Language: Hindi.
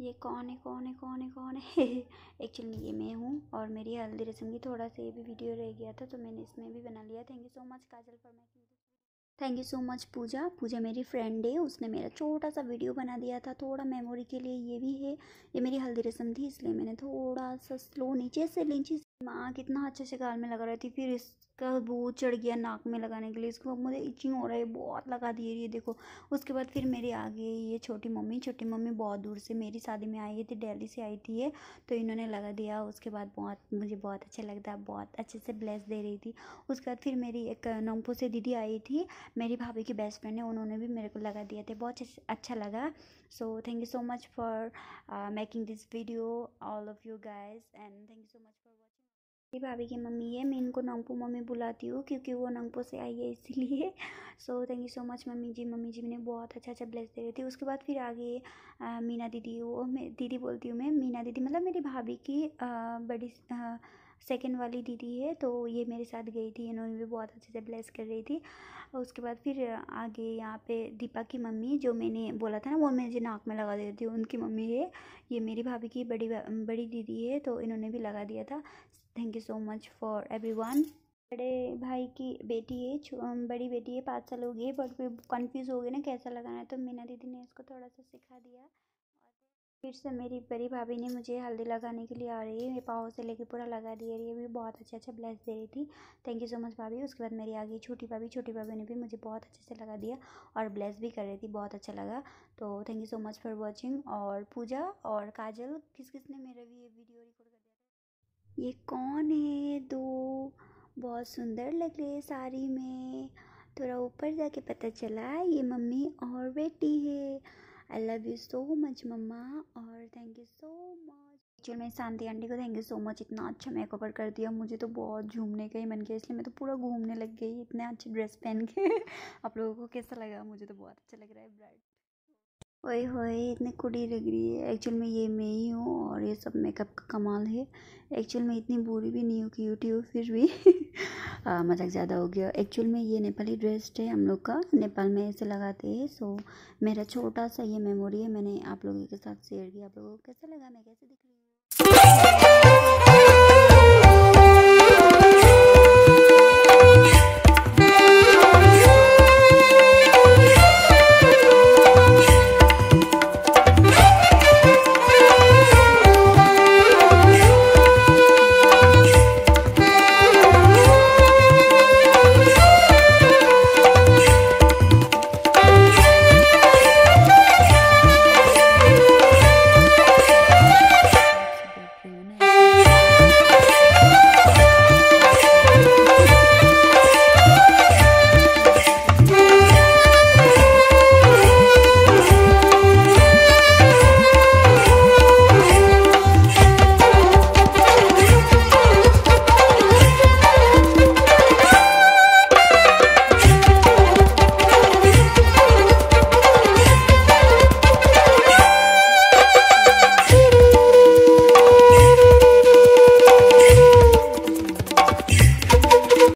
ये कौन है कौन है कौन है कौन है? एक्चुअली ये मैं हूँ और मेरी हल्दी रस्म की थोड़ा सा ये भी वीडियो रह गया था तो मैंने इसमें भी बना लिया। Thank you so much Kajal for making thank you so much Pooja. Pooja मेरी फ्रेंड है, उसने मेरा छोटा सा वीडियो बना दिया था, थोड़ा मेमोरी के लिए ये भी है। ये मेरी हल्दी रस्म थी, इसलिए मैंने थोड़ा सा स्लो नीचे से नीचे माँ कितना अच्छे से गाल में लगा रही थी, फिर इसका का चढ़ गया नाक में लगाने के लिए। इसको मुझे इचिंग हो रहा है, बहुत लगा दिए ये देखो। उसके बाद फिर मेरी मेरे आगे ये छोटी मम्मी। छोटी मम्मी बहुत दूर से मेरी शादी में आई थी, दिल्ली से आई थी ये तो इन्होंने लगा दिया। उसके बाद बहुत, मुझे बहुत अच्छा लगता, बहुत अच्छे से ब्लेस दे रही थी। उसके बाद फिर मेरी एक नोंगपो से दीदी आई थी, मेरी भाभी की बेस्ट फ्रेंड है, उन्होंने भी मेरे को लगा दिया था, बहुत अच्छा लगा। So thank you so much for making this video all of you guys and thank you so much for watching मेरी भाभी की मम्मी है मैं इनको नंगपो मम्मी बुलाती हूँ क्योंकि वो नंगपो से आई है इसीलिए। So thank you so much mummy ji. Mummy ji मैंने बहुत अच्छा अच्छा ब्लेस दे रही थी। उसके बाद फिर आगे मीना दीदी वो मैं दीदी बोलती हूँ मैं मीना दीदी मतलब मेरी भाभी की आ, बड़ी सेकेंड वाली दीदी है तो ये मेरे साथ गई थी। इन्होंने भी बहुत अच्छे से ब्लेस कर रही थी। उसके बाद फिर आगे यहाँ पे दीपा की मम्मी जो मैंने बोला था ना वो मुझे नाक में लगा देती थी उनकी मम्मी है। ये मेरी भाभी की बड़ी बड़ी दीदी है तो इन्होंने भी लगा दिया था। Thank you so much for everyone बड़े भाई की बेटी है बड़ी बेटी है, पाँच साल हो गई बट फिर कन्फ्यूज़ हो गए ना कैसा लगाना है तो मीना दीदी ने इसको थोड़ा सा सिखा दिया। फिर से मेरी बड़ी भाभी ने मुझे हल्दी लगाने के लिए आ रही है मेरे पाँव से लेके पूरा लगा दिया रही है भी बहुत अच्छा अच्छा ब्लेस दे रही थी। थैंक यू सो मच भाभी, उसके बाद मेरी आ गई छोटी भाभी छोटी भाभी ने भी मुझे बहुत अच्छे से लगा दिया और ब्लेस भी कर रही थी, बहुत अच्छा लगा। तो thank you so much for watching और पूजा और काजल किस किस ने मेरा ये वीडियो रिकॉर्ड कर ये कौन है दो? बहुत सुंदर लग रहे साड़ी में। थोड़ा ऊपर जाके पता चला, ये मम्मी और बेटी है। I love you so much mamma, और thank you so much actual में शांति आंटी को थैंक यू सो मच इतना अच्छा मेकअप कर दिया। मुझे तो बहुत झूमने का ही मन किया, इसलिए मैं तो पूरा घूमने लग गई, इतने अच्छे ड्रेस पहन के। आप लोगों को कैसा लगा? मुझे तो बहुत अच्छा लग रहा है ब्राइट ओए होए, इतनी कुड़ी लग रही है। एक्चुअल में ये मैं ही हूँ और ये सब मेकअप का कमाल है। एक्चुअल में इतनी बुरी भी नहीं हूँ कि हूँ, फिर भी। मज़ाक ज़्यादा हो गया। एक्चुअल में ये नेपाली ड्रेस है हम लोग का। नेपाल में ऐसे लगाते हैं सो मेरा छोटा सा ये मेमोरी है, मैंने आप लोगों के साथ शेयर किया। आप लोगों को कैसा लगा? मैं कैसे दिख रही हूँ?